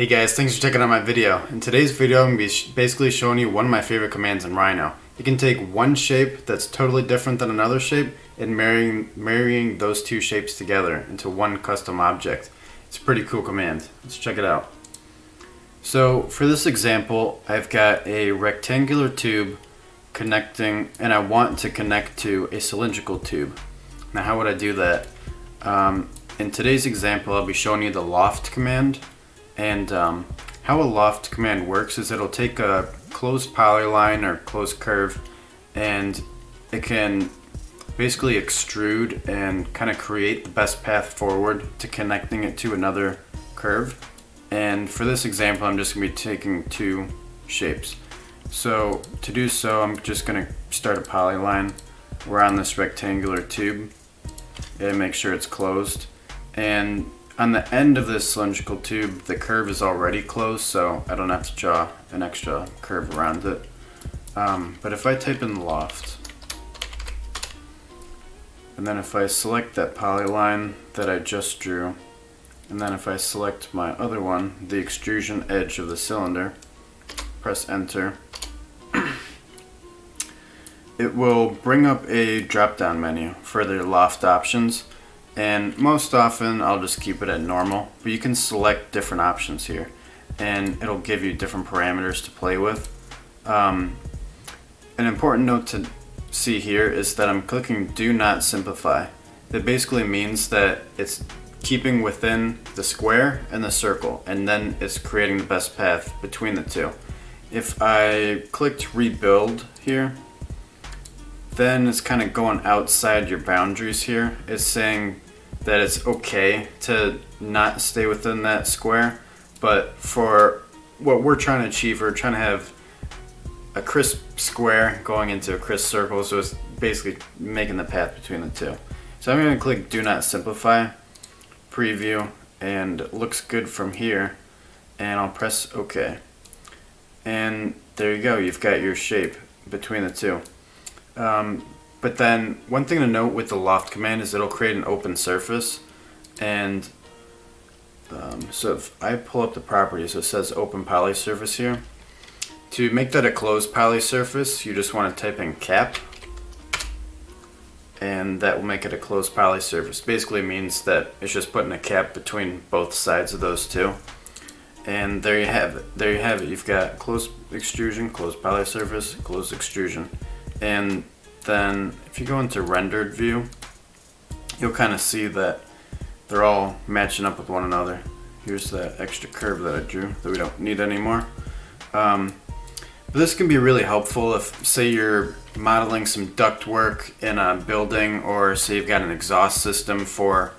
Hey guys, thanks for checking out my video. In today's video, I'm going to be basically showing you one of my favorite commands in Rhino. You can take one shape that's totally different than another shape and marrying, marrying those two shapes together into one custom object. It's a pretty cool command. Let's check it out. So for this example, I've got a rectangular tube connecting, and I want to connect to a cylindrical tube. Now how would I do that? Um, in today's example, I'll be showing you the loft command and um, how a loft command works is it'll take a closed polyline or closed curve and it can basically extrude and kind of create the best path forward to connecting it to another curve. And for this example, I'm just to be taking two shapes. So to do so, I'm just going to start a polyline. On this rectangular tube and make sure it's closed. And on the end of this cylindrical tube, the curve is already closed, so I don't have to draw an extra curve around it. Um, but if I type in loft, and then if I select that polyline that I just drew, and then if I select my other one, the extrusion edge of the cylinder, press enter, it will bring up a drop down menu for the loft options and most often I'll just keep it at normal but you can select different options here and it'll give you different parameters to play with. Um, an important note to see here is that I'm clicking do not simplify. That basically means that it's keeping within the square and the circle and then it's creating the best path between the two. If I clicked rebuild here then it's kind of going outside your boundaries here. It's saying that it's okay to not stay within that square, but for what we're trying to achieve, we're trying to have a crisp square going into a crisp circle, so it's basically making the path between the two. So I'm going to click Do Not Simplify, Preview, and looks good from here, and I'll press OK. And there you go, you've got your shape between the two. Um, but then one thing to note with the loft command is it'll create an open surface and um, so if I pull up the properties it says open poly surface here. To make that a closed poly surface you just want to type in cap and that will make it a closed poly surface. Basically means that it's just putting a cap between both sides of those two. And there you have it there you have it. You've got closed extrusion closed poly surface closed extrusion and then if you go into rendered view you'll kind of see that they're all matching up with one another. Here's that extra curve that I drew that we don't need anymore. Um, but this can be really helpful if say you're modeling some duct work in a building or say you've got an exhaust system for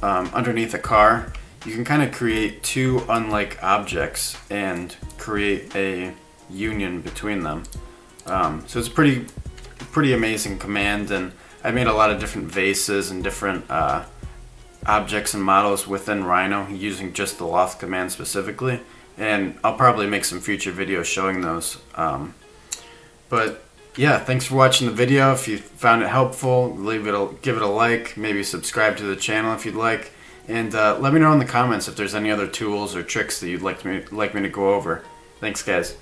um, underneath a car you can kind of create two unlike objects and create a union between them. Um, so it's pretty pretty amazing command and I made a lot of different vases and different uh, objects and models within Rhino using just the loft command specifically and I'll probably make some future videos showing those um, but yeah thanks for watching the video. If you found it helpful leave it a, give it a like maybe subscribe to the channel if you'd like and uh, let me know in the comments if there's any other tools or tricks that you'd like me like me to go over. Thanks guys